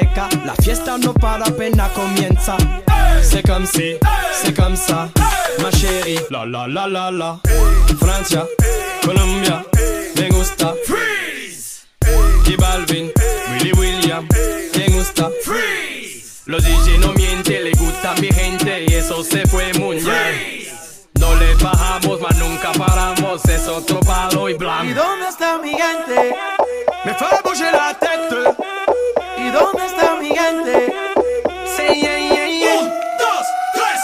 Discoteca, la fiesta no para apenas comienza. C'est comme si, c'est comme ça, ma chérie. La la la la la. Francia, Colombia, me gusta. Freeze. Y Balvin, Willy William, me gusta. Freeze. Los DJ no mienten, le gusta mi gente y eso se fue muy bien. No le bajamos, mas nunca paramos, es otro palo y ¿Y blanco. dónde está mi gente? Me fait bouger la tête. ¿Y dónde está mi gente? C'est yeah, yeah, yeah. Un, dos, tres.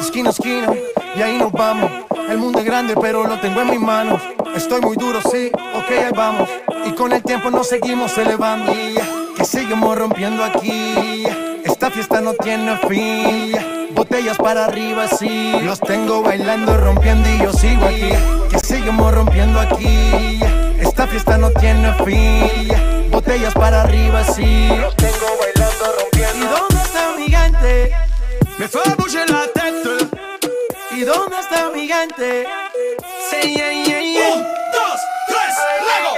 Esquina esquina, y ahí nos vamos. El mundo es grande, pero lo tengo en mis manos. Estoy muy duro, sí, ok, ahí vamos. Y con el tiempo nos seguimos elevando. Que seguimos rompiendo aquí. Esta fiesta no tiene fin. Botellas para arriba, sí. Los tengo bailando, rompiendo y yo sigo aquí. Que seguimos rompiendo aquí. Esta fiesta no tiene fin. Botellas para arriba, sí. Los tengo bailando, rompiendo. ¿Y dónde dónde está mi gigante? Sí, yeah, yeah, yeah. Un, dos, tres, luego.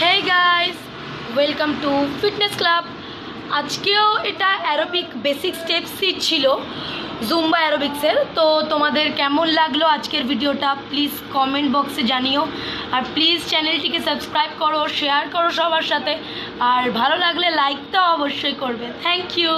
Hey guys, welcome to Fitness Club. আজকেও এটা aerobic basic স্টেপসই ছিল, জুম্বা অ্যারোবিক্সের। তো তোমাদের কেমন লাগল আজকের ভিডিওটা, প্লিজ কমেন্ট বক্সে জানিও। আর প্লিজ চ্যানেলটিকে সাবস্ক্রাইব করো শেয়ার করো সবার সাথে। আর ভালো লাগলে লাইক তো অবশ্যই করবে। Thank you